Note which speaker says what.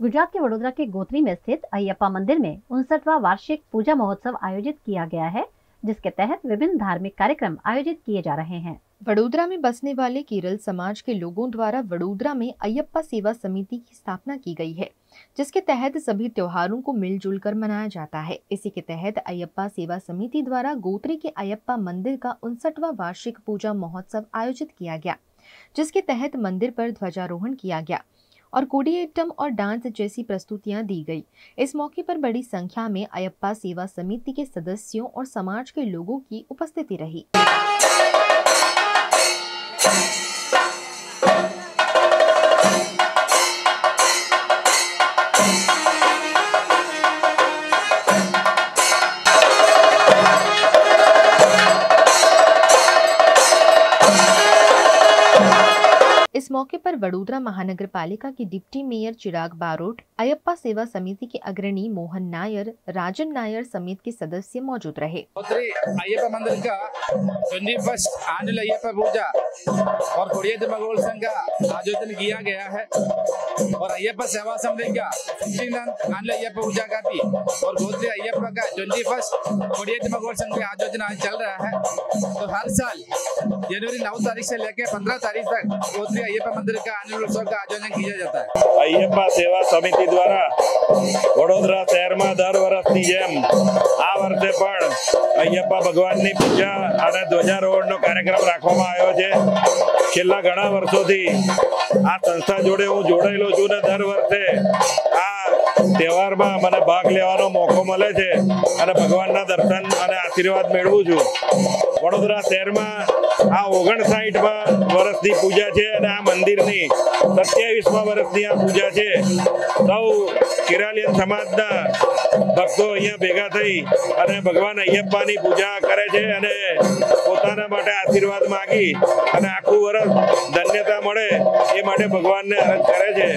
Speaker 1: गुजरात के वडोदरा के गोत्री में स्थित अयप्पा मंदिर में उनसठवा वार्षिक पूजा महोत्सव आयोजित किया गया है, जिसके तहत विभिन्न धार्मिक कार्यक्रम आयोजित किए जा रहे हैं।
Speaker 2: वडोदरा में बसने वाले केरल समाज के लोगों द्वारा वडोदरा में अयप्पा सेवा समिति की स्थापना की गई है, जिसके तहत सभी त्योहारों को मिलजुल कर मनाया जाता है। इसी के तहत अयप्पा सेवा समिति द्वारा गोत्री के अयप्पा मंदिर का उनसठवा वार्षिक पूजा महोत्सव आयोजित किया गया, जिसके तहत मंदिर पर ध्वजारोहण किया गया। और कोडिएटम और डांस जैसी प्रस्तुतियाँ दी गई। इस मौके पर बड़ी संख्या में अयप्पा सेवा समिति के सदस्यों और समाज के लोगों की उपस्थिति रही। इस मौके पर वडोदरा महानगर पालिका के डिप्टी मेयर चिराग बारोट, अयप्पा सेवा समिति के अग्रणी मोहन नायर, राजन नायर समेत के सदस्य मौजूद रहे।
Speaker 3: मंदिर का ट्वेंटी फ़र्स्ट आनुअल पूजा और महोत्सव का आयोजन किया गया है। और अय्यप्पा सेवा समिति का फिफ्टीन आनुअल अय्यप्पा पूजा का भी और गोत्री अय्यप्पा का ट्वेंटी फर्स्ट कोडियत महोत्सव का आयोजन आज चल रहा है तो हर साल जनवरी नौ तारीख से लेकर पंद्रह तारीख तक गोत्री अय्यप्पा मंदिर का आनुअल उत्सव का आयोजन किया जाता है
Speaker 4: અયપ્પા સેવા સમિતિ દ્વારા વડોદરા શહેરમાં દર વર્ષની જેમ આ વર્ષે પણ અયપ્પા ભગવાનની પૂજા અને ધ્વજારોહણનો કાર્યક્રમ રાખવામાં આવ્યો છે. છેલ્લા ઘણા વર્ષોથી આ સંસ્થા જોડે હું જોડાયેલો છું ને દર વર્ષે આ તહેવારમાં મને ભાગ લેવાનો મોકો મળે છે અને ભગવાનના દર્શન અને આશીર્વાદ મેળવું છું. વડોદરા શહેરમાં આ ઓગણસાઠમાં વર્ષની પૂજા છે અને આ મંદિરની સત્યાવીસમાં વર્ષની આ પૂજા છે. સૌ કિરાલિયન સમાજના ભક્તો અહીંયા ભેગા થઈ અને ભગવાન અયપ્પાની પૂજા કરે છે અને પોતાના માટે આશીર્વાદ માગી અને આખું વર્ષ ધન્યતા મળે એ માટે ભગવાનને અરજ કરે છે.